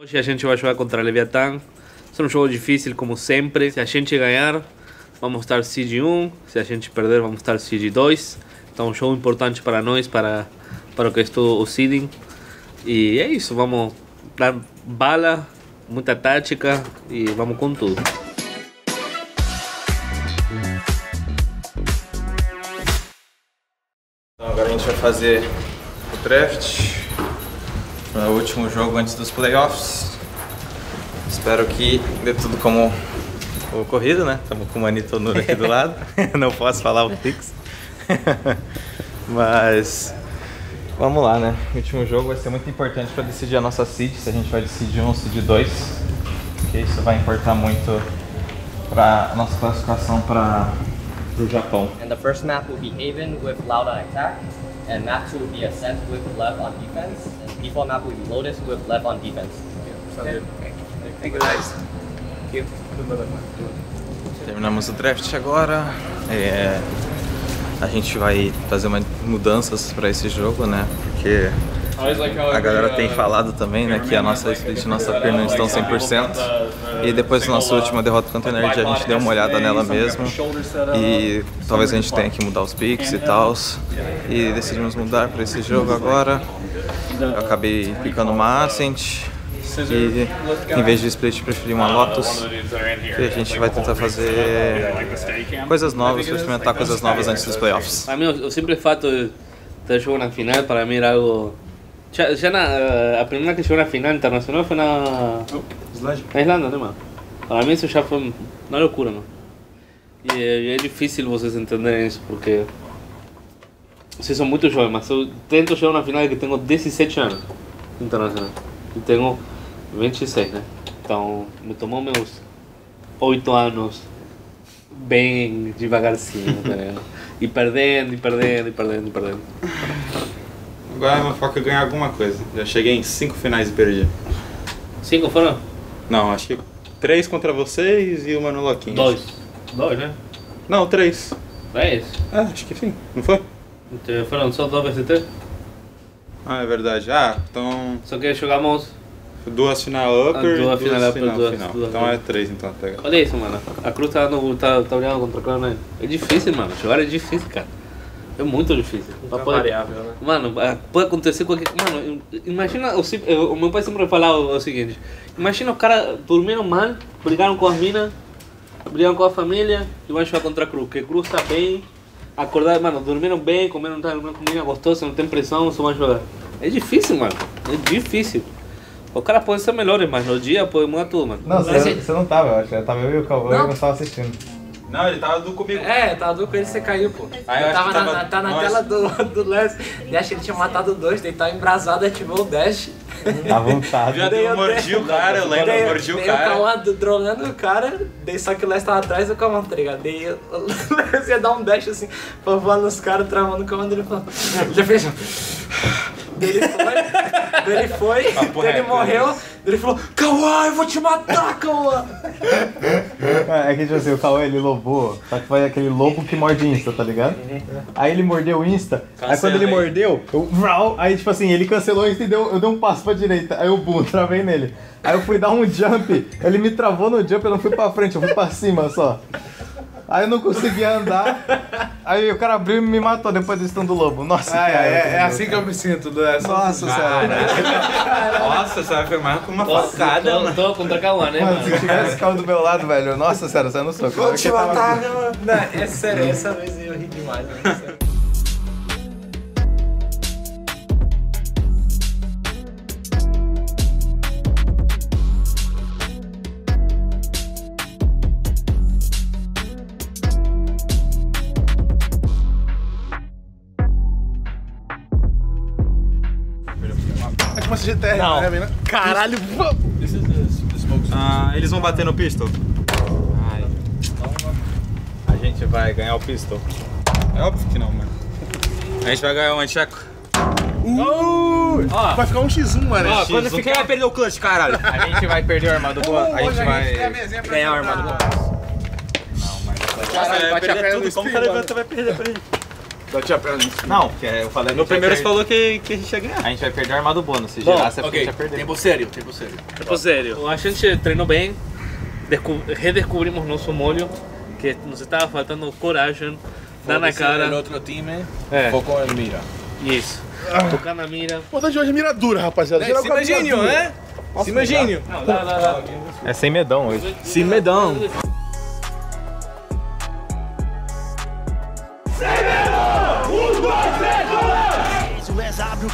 Hoje a gente vai jogar contra Leviathan. É um jogo difícil, como sempre. Se a gente ganhar, vamos estar Siege 1. Se a gente perder, vamos estar Siege 2. Então, um jogo importante para nós, para, para o que estou o seeding. E é isso, vamos dar bala, muita tática e vamos com tudo. Então agora a gente vai fazer o draft o último jogo antes dos playoffs. Espero que dê tudo como ocorrido, né? Estamos com o Manito Nuno aqui do lado. Não posso falar o fix. Mas vamos lá, né? O último jogo vai ser muito importante para decidir a nossa seed, se a gente vai decidir um seed 2. Porque isso vai importar muito para a nossa classificação para o Japão. And the first map will be Haven Loud on attack, and map 2 will be Ascent with left on defense, and default map will be Lotus with left on defense. Terminamos o draft agora. É, a gente vai fazer umas mudanças para esse jogo, né? Porque a galera tem falado também, né? Que a nossa split e nossa perna não estão 100%. E depois da nossa última derrota contra o Nerd, a gente deu uma olhada nela mesmo. E talvez a gente tenha que mudar os picks e tal. E decidimos mudar para esse jogo agora. Eu acabei picando uma Ascent. E em vez de split, preferi uma Lotus. E a gente vai tentar fazer coisas novas, experimentar coisas novas antes dos playoffs. Para mim, o simples fato de ter jogo na final, para mim era algo. Já, já na, eh, a primeira que chegou na final internacional foi na. Na Islândia, né, mano? Para mim isso já foi uma loucura, mano. E é, é difícil vocês entenderem isso, porque. Vocês são muito jovens, mas eu tento chegar na final que tenho 17 anos internacional. E tenho 26, né? Então, me tomou meus 8 anos bem devagarzinho, tá ligado? E perdendo, e perdendo, e perdendo, e perdendo. Agora meu foco é ganhar alguma coisa. Já cheguei em cinco finais e perdi. Cinco foram? Não, acho que três contra vocês e uma no Loquinho. Dois. Dois, né? Não, três. Três? É, acho que sim. Não foi? Então, Foram só dois VCT? Ah, é verdade. Ah, então Só que jogamos. duas final upper Ah, e duas duas final upper, duas- final. duas então é três então até agora. Olha isso, mano. A Cruz tá, no, tá, tá olhando contra a Clã, né? É difícil, mano. Jogar é difícil, cara. É muito difícil. Mas pode- variável, né? Mano, ah, pode acontecer qualquer. Mano, imagina. O, eu- o meu pai sempre fala o, o seguinte: Imagina os caras dormiram mal, brigaram com as minas, brigaram com a família e vão jogar contra a Cruz. Que a Cruz tá bem, acordar, mano, dormiram bem, comeram tá, uma comida gostosa, não tem pressão, só vão jogar. É difícil, mano. É difícil. Os caras podem ser melhores, mas no dia pode mudar tudo, mano. Não, você, você não tava, eu acho. Eu tava eu e o Cauã e Não. não tava assistindo. Não, ele tava do comigo. É, tava do com ele você caiu, pô. Ah, eu eu tava, tava- na, tá na Nossa. tela do, do Lance. E acho que ele tinha matado dois, daí tava embrasado, ativou o dash. À vontade. Já Daí eu eu mordi o cara, eu lembro, eu mordi o cara. Cauã do- drolando o cara, daí só que o Lance tava atrás do Cauã, tá ligado? Daí o Lance ia dar um dash assim, pra voar nos caras, travando o daí ele falou. Ele já fez. Daí ele foi, ele foi, Papo ele reto, morreu, né? daí ele falou, Cauã, eu vou te matar, Cauã! É que tipo assim, o Cauã ele lobou, só que foi aquele lobo que morde Insta, tá ligado? Aí ele mordeu o Insta, aí quando ele Cancelei. mordeu, eu, vrau, aí tipo assim, ele cancelou o Insta e deu, eu dei um passo pra direita, aí eu boom, travei nele. Aí eu fui dar um jump, ele me travou no jump, eu não fui pra frente, eu fui pra cima só. Aí eu não conseguia andar, aí o cara abriu e me matou depois do stun do lobo. Nossa, Ah, cara, é, é assim que eu me sinto, do essa. Nossa senhora. Nossa, você vai filmar com uma Nossa, facada, tô, mano. tô contra Cauã, né, Mano, mano? se tivesse carro do meu lado, velho, nossa senhora, você não sou. Vou te matar, né? né, mano? Não, é sério, essa vez eu ri demais, né? GTR, Não. né? Caralho, Ah, eles vão bater no pistol? A gente vai ganhar o pistol. É óbvio que não, mano. A gente vai ganhar o Ancheco. Vai ficar um X1, mano. Ó, quando ficar vai perder o clutch, caralho. A gente vai perder o armado do A gente vai ganhar o armado do Nossa, vai perder tudo. Como que a levanta vai perder pra ele? Não, que é, eu falei No primeiro você falou que, que a gente ia ganhar. A gente vai perder o armado bônus. Se Bom, gerasse, é porque a gente ia perder. tempo sério, tempo sério. Tipo sério, a gente treinou bem, redescobrimos nosso molho, que nos estava faltando coragem, dar na O cara. outro time É, focou em mira. isso. Tocar na mira. O importante hoje é mira dura, rapaziada. A mira dura. né? Se imagine. Não, lá, lá, lá. É sem medão hoje. Se medão.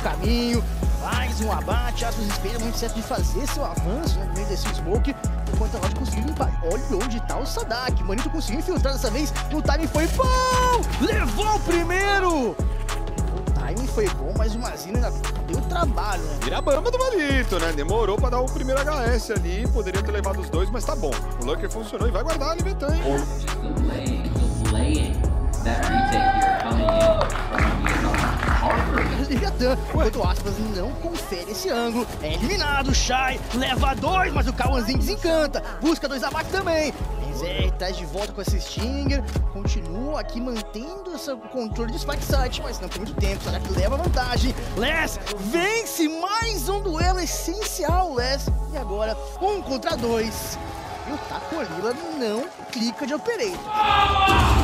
Caminho, faz um abate, Aspas espera muito certo de fazer seu avanço né, no meio desse smoke, enquanto a Rod conseguiu limpar. Olha onde tá o Sadak, Manito conseguiu infiltrar dessa vez, o timing foi bom! Levou o primeiro! O timing foi bom, mas o Mazino ainda deu trabalho, né? Vira a bamba do Malito, né? Demorou pra dar o primeiro HS ali, poderia ter levado os dois, mas tá bom. O Lucker funcionou e vai guardar a Livetan, hein? delaying, Leviatã, enquanto o Aspas não confere esse ângulo, é eliminado, Shai leva dois, mas o Kawanzin desencanta, busca dois abates também. Zé traz de volta com esse Stinger, continua aqui mantendo esse controle do Spike Site, mas não por muito tempo, será que leva vantagem? Les vence mais um duelo essencial, Les, e agora um contra dois. E o Tacolila não clica de Operator. Ah,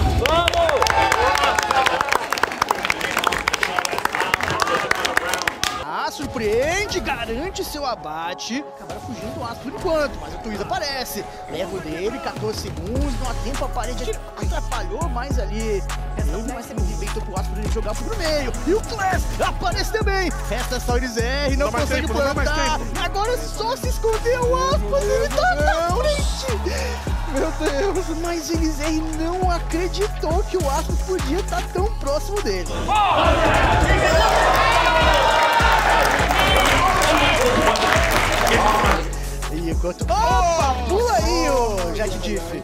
garante seu abate. Acabaram fugindo do aço por enquanto, mas o Twiz aparece. Leva o dele, 14 segundos, não há tempo a parede atrapalhou mais ali. Ele mas também inventou pro aço pra ele jogar pro meio. E o Class aparece também. Resta só eles R, não consegue tempo, não plantar. Agora só se escondeu o aspas, ele tá na frente. Meu Deus, mas Elisei não acreditou que o Aspas podia estar tão próximo dele. E enquanto. Opa! Pula aí, ô Jet Diff!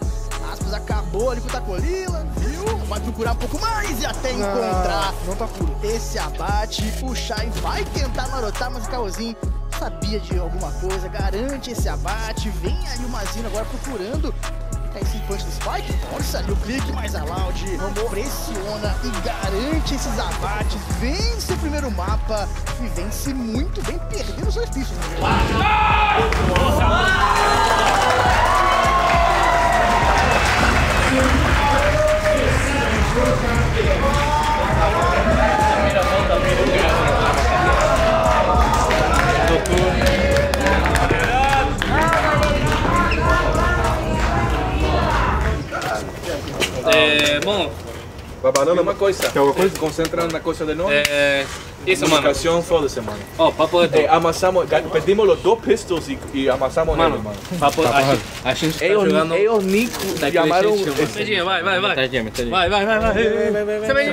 Aspas acabou ali com o Tacolila, viu? Vai procurar um pouco mais e até encontrar Não tá puro. esse abate. O Shai vai tentar marotar, mas o Caozinho sabia de alguma coisa, garante esse abate. Vem ali o Mazino agora procurando. Ficar Esse punch do Spike, força ali o clique, mas a Loud pressiona e garante esses abates. Vence o primeiro mapa e vence muito bem, perdendo os artifícios. É, Vai banana, Uma coisa. Quer alguma coisa? Concentrando na coisa de novo. é, isso, mano. Comunicação, foda-se, mano. Ó, papo reto. Eh, amassamos, perdimos os dois pistols e, e amassamos Mano, ele, mano. papo, a, gente- a gente tá Eles, jogando eles Nico daquele chamaram... Medinha, vai, vai, vai. Metadinha, metadinha. Vai, vai, vai, vai. Você vai,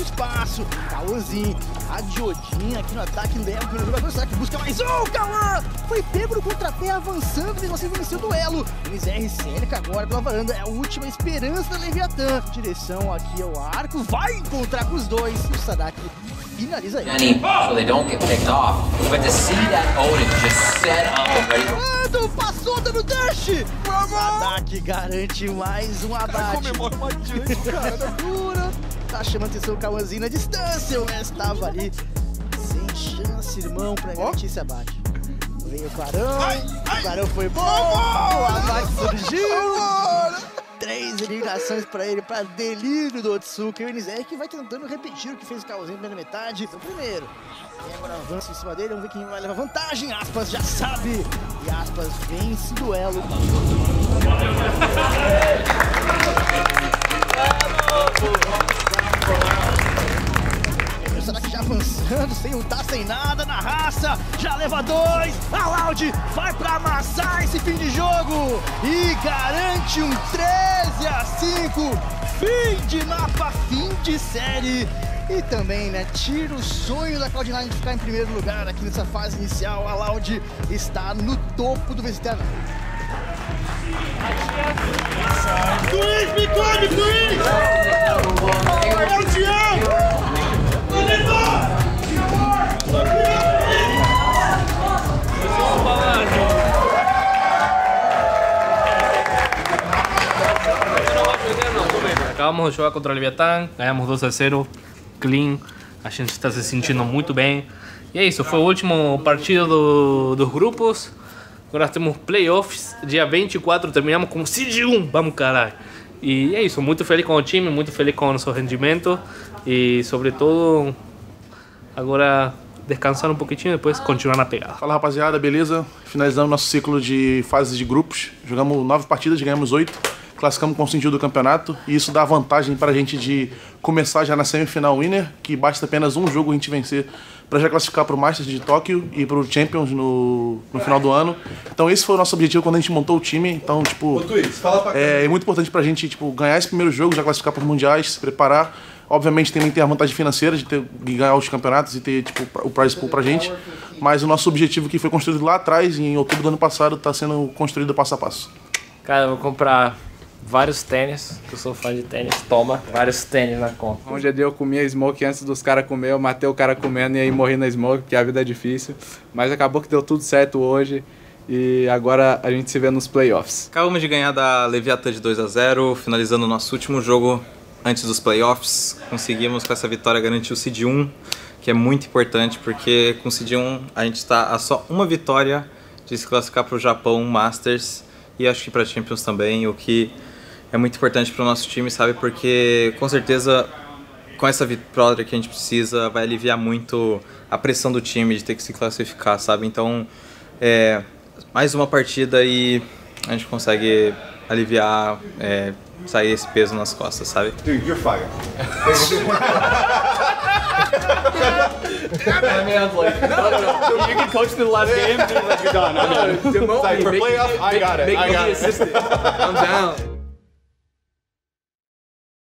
outro espaço. Cauãzinho, a Diodinha aqui no ataque leva o primeiro jogador. Será que busca mais um? Cauã! Foi pego no contrapé avançando, mesmo assim venceu o duelo. MZR Sêneca agora pela varanda, é a última esperança da Leviatã. Direção aqui ao arco, vai encontrar com os dois. E o Sadak finaliza ele. Jenny, so they don't get picked off. But to see that Odin just set up ready. Quando passou dando dash! Sadak garante mais um abate. Comemora uma diante, cara. Dura. Tá chamando atenção o Cauãzinho na distância. O Wes tava ali. Sem chance, irmão, pra garantir esse abate. Veio o Clarão. O Clarão foi bom. O abate surgiu. Três eliminações pra ele, pra delírio do Otsuka. E o Nizek que vai tentando repetir o que fez o Cauãzinho na primeira metade. O primeiro. E agora avança em cima dele. Vamos ver quem vai levar vantagem. Aspas já sabe. E Aspas vence o duelo. Será que já avançando, sem lutar, sem nada, na raça, já leva dois, a Loud vai pra amassar esse fim de jogo e garante um 13 a 5, fim de mapa, fim de série. E também, né, tira o sonho da Cloud9 de ficar em primeiro lugar aqui nessa fase inicial. A Loud está no topo do vencedor. Twins, me come! Acabamos de jogar contra o Leviatã, ganhamos 2 a 0, clean, a gente está se sentindo muito bem. E é isso, foi o último partido do, dos grupos. Agora temos playoffs, dia 24 terminamos com Seed 1, vamos caralho. E é isso, muito feliz com o time, muito feliz com o nosso rendimento e sobretudo agora descansar um pouquinho e depois continuar na pegada. Fala rapaziada, beleza? Finalizamos nosso ciclo de fases de grupos. Jogamos nove partidas, ganhamos oito, classificamos com o sentido do campeonato e isso dá vantagem para a gente de começar já na semifinal winner, que basta apenas um jogo a gente vencer para já classificar para o Masters de Tóquio e para o Champions no, no final do ano. Então esse foi o nosso objetivo quando a gente montou o time. Então, tipo, é, é muito importante para a gente tipo, ganhar esse primeiro jogo, já classificar para os mundiais, se preparar. Obviamente também tem a vantagem financeira de, ter, de ganhar os campeonatos e ter tipo, o prize pool pra gente. Mas o nosso objetivo que foi construído lá atrás, em outubro do ano passado, está sendo construído passo a passo. Cara, eu vou comprar vários tênis, que eu sou fã de tênis, toma, vários tênis na conta. Um dia eu comia smoke antes dos caras comer, eu matei o cara comendo e aí morri na smoke, porque a vida é difícil. Mas acabou que deu tudo certo hoje e agora a gente se vê nos playoffs. Acabamos de ganhar da Leviatã de 2 a 0 finalizando o nosso último jogo antes dos playoffs. Conseguimos com essa vitória garantir o Seed 1, que é muito importante porque com o Seed 1 a gente está a só uma vitória de se classificar para o Japão Masters e acho que para Champions também, o que é muito importante para o nosso time, sabe? Porque com certeza com essa vitória que a gente precisa vai aliviar muito a pressão do time de ter que se classificar, sabe? Então, é, mais uma partida e a gente consegue aliviar, é, sair esse peso nas costas, sabe? Dude, you're fired. I mean, I was like, no, no, no. You can coach the last game, dude, like you're done. I'm done. Demote Like, me, for me- playoff, I got it, Make I me got the it. assistant. I'm down.